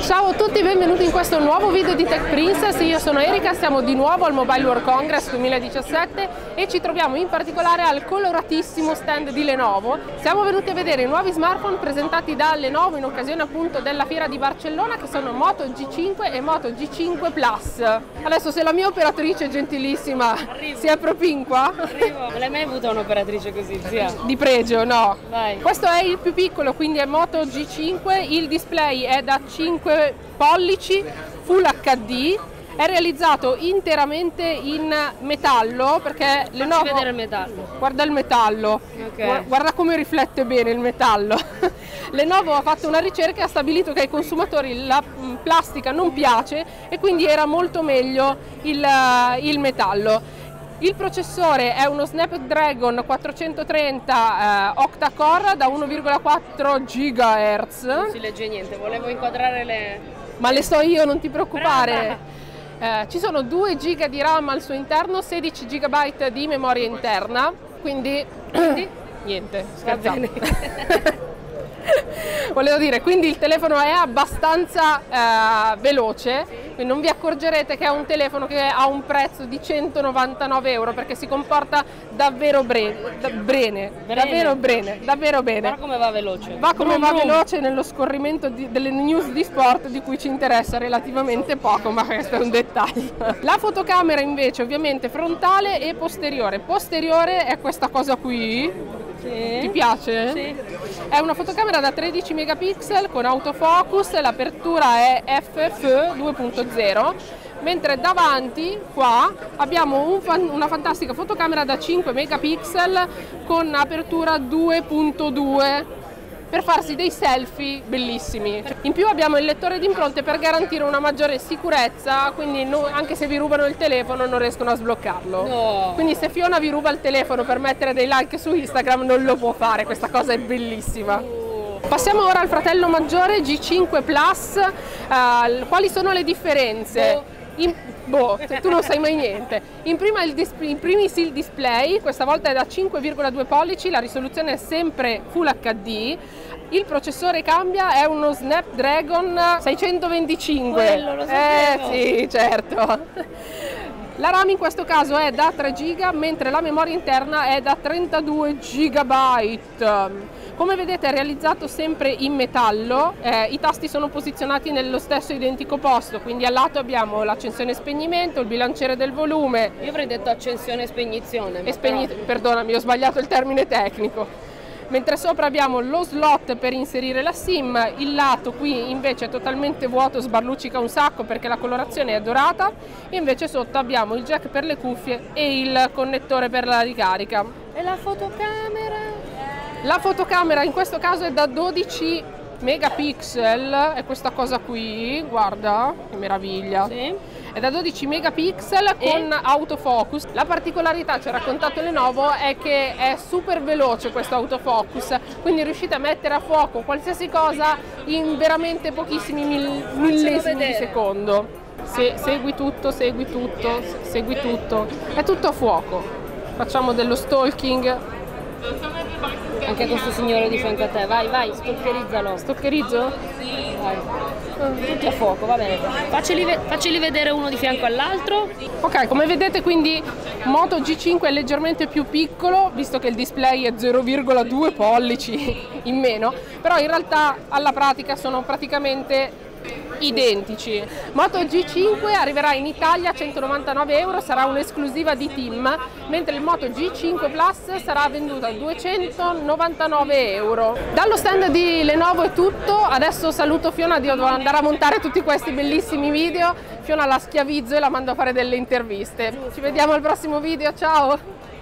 Ciao a tutti, benvenuti in questo nuovo video di Tech Princess. Io sono Erika, siamo di nuovo al Mobile World Congress 2017 e ci troviamo in particolare al coloratissimo stand di Lenovo. Siamo venuti a vedere i nuovi smartphone presentati da Lenovo in occasione appunto della fiera di Barcellona che sono Moto G5 e Moto G5 Plus. Adesso se la mia operatrice gentilissima Arrivo. si appropinqua Arrivo. Non l'hai mai avuto un'operatrice così, zia? di pregio, no. Vai. Questo è il più piccolo, quindi è Moto G5, il display è da 5 pollici Full HD, è realizzato interamente in metallo perché Lenovo... Facci vedere il metallo. Guarda il metallo, Ok. Gua- guarda come riflette bene il metallo. Lenovo ha fatto una ricerca e ha stabilito che ai consumatori la mm, plastica non piace e quindi era molto meglio il, eh, il metallo. Il processore è uno Snapdragon 430 eh, octa-core da 1,4 GHz, Non si legge niente, volevo inquadrare le... ma le so io, non ti preoccupare. Eh, ci sono 2 GB di RAM al suo interno, 16 GB di memoria interna, quindi, niente, Va scherzando. bene. Volevo dire, quindi il telefono è abbastanza eh, veloce, quindi non vi accorgerete che è un telefono che ha un prezzo di 199 euro perché si comporta davvero bre- da- bene, Brene. davvero bene, davvero bene. Guarda come va veloce. Va come va veloce nello scorrimento di- delle news di sport di cui ci interessa relativamente poco, ma questo è un dettaglio. La fotocamera invece ovviamente frontale e posteriore. Posteriore è questa cosa qui. Ti Sì. piace? Sì. È una fotocamera da 13 megapixel con autofocus, l'apertura è FF 2.0, mentre davanti qua abbiamo un fan- una fantastica fotocamera da 5 megapixel con apertura 2.2 per farsi dei selfie bellissimi. In più abbiamo il lettore di impronte per garantire una maggiore sicurezza, quindi no- anche se vi rubano il telefono non riescono a sbloccarlo. No. Quindi se Fiona vi ruba il telefono per mettere dei like su Instagram non lo può fare, questa cosa è bellissima. Passiamo ora al fratello maggiore G5 Plus, Eh, quali sono le differenze? In, boh, se tu non sai mai niente. In, prima il dis- in primis il display, questa volta è da 5,2 pollici, la risoluzione è sempre Full HD. Il processore cambia, è uno Snapdragon 625. Quello, lo eh sapevo. sì, certo. La RAM in questo caso è da 3 GB, mentre la memoria interna è da 32 GB. Come vedete è realizzato sempre in metallo, eh, i tasti sono posizionati nello stesso identico posto, quindi al lato abbiamo l'accensione e spegnimento, il bilanciere del volume, Io avrei detto accensione e spegnizione. e spegni- però- perdonami, ho sbagliato il termine tecnico. Mentre sopra abbiamo lo slot per inserire la SIM, il lato qui invece è totalmente vuoto, sbarluccica un sacco perché la colorazione è dorata, e invece sotto abbiamo il jack per le cuffie e il connettore per la ricarica. E la fotocamera? La fotocamera in questo caso è da 12 megapixel, è questa cosa qui, guarda, che meraviglia. Sì. È da 12 megapixel con autofocus. La particolarità, ci ha raccontato Lenovo, è che è super veloce questo autofocus, quindi riuscite a mettere a fuoco qualsiasi cosa in veramente pochissimi mil- millesimi di secondo. Se- segui tutto, segui tutto, se- segui tutto. È tutto a fuoco. Facciamo dello stalking. Anche questo signore di fianco a te. Vai, vai, stalkerizzalo. Stoccherizzo? Vai. Tutti a fuoco, va bene. Facceli, ve- facceli vedere uno di fianco all'altro. Ok, come vedete quindi Moto G5 è leggermente più piccolo, visto che il display è 0,2 pollici in meno, però in realtà alla pratica sono praticamente identici. Moto G5 arriverà in Italia a 199 euro, sarà un'esclusiva di Team, mentre il Moto G5 Plus sarà venduto a 299 euro. Dallo stand di Lenovo è tutto, adesso saluto Fiona, devo andare a montare tutti questi bellissimi video, Fiona la schiavizzo e la mando a fare delle interviste. Ci vediamo al prossimo video, ciao!